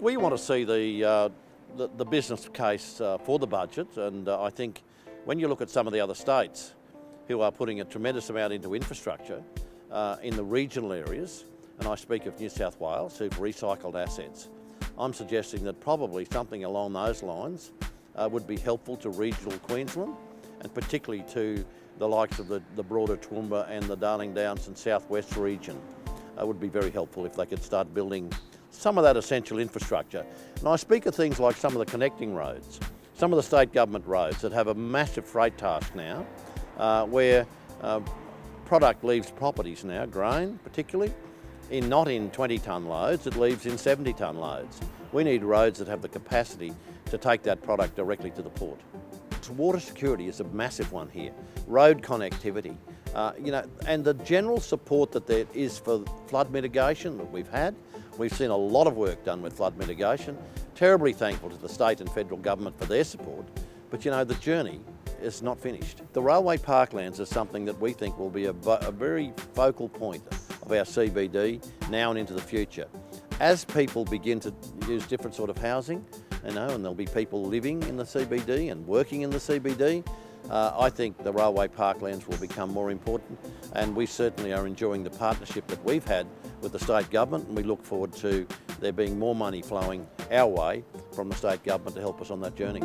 we want to see the, uh, the, the, business case uh, for the budget and uh, I think when you look at some of the other states who are putting a tremendous amount into infrastructure uh, in the regional areas, and I speak of New South Wales who've recycled assets, I'm suggesting that probably something along those lines uh, would be helpful to regional Queensland and particularly to the likes of the, the broader Toowoomba and the Darling Downs and Southwest region. Uh, would be very helpful if they could start building some of that essential infrastructure. And I speak of things like some of the connecting roads, some of the state government roads that have a massive freight task now, uh, where uh, product leaves properties now, grain particularly, in not in 20 tonne loads, it leaves in 70 tonne loads. We need roads that have the capacity to take that product directly to the port. Water security is a massive one here. Road connectivity, uh, you know, and the general support that there is for flood mitigation that we've had. We've seen a lot of work done with flood mitigation. Terribly thankful to the state and federal government for their support. But you know, the journey is not finished. The railway parklands is something that we think will be a, a very focal point of our CBD now and into the future. As people begin to use different sort of housing, you know, and there'll be people living in the CBD and working in the CBD, uh, I think the railway parklands will become more important and we certainly are enjoying the partnership that we've had with the state government and we look forward to there being more money flowing our way from the state government to help us on that journey.